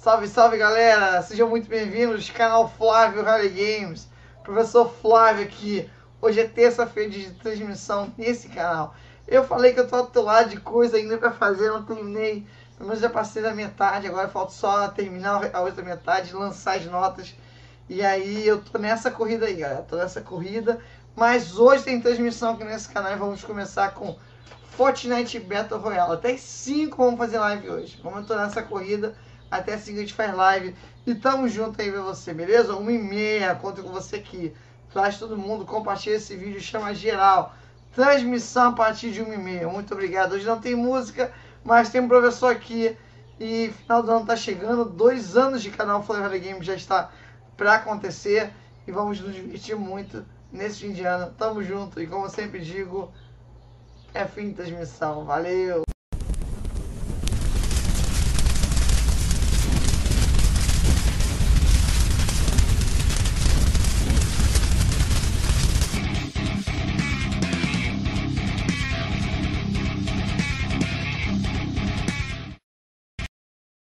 Salve, salve galera! Sejam muito bem-vindos, canal Flávio Rally Games. Professor Flávio aqui. Hoje é terça-feira de transmissão nesse canal. Eu falei que eu tô atolado de coisa ainda para fazer, não terminei. Pelo menos já passei da metade, agora falta só terminar a outra metade, lançar as notas. E aí eu tô nessa corrida aí, galera. Tô nessa corrida. Mas hoje tem transmissão aqui nesse canal e vamos começar com Fortnite Battle Royale. Até 5 vamos fazer live hoje. Vamos entrar nessa corrida. Até 5 a gente faz live. E tamo junto aí pra você, beleza? 1 e meia, conto com você aqui. Traz todo mundo, compartilha esse vídeo, chama geral. Transmissão a partir de 1 e meia. Muito obrigado. Hoje não tem música, mas tem um professor aqui. E final do ano tá chegando. Dois anos de canal Flávio Game já está pra acontecer. E vamos nos divertir muito nesse fim de ano. Tamo junto. E como sempre digo, é fim de transmissão. Valeu!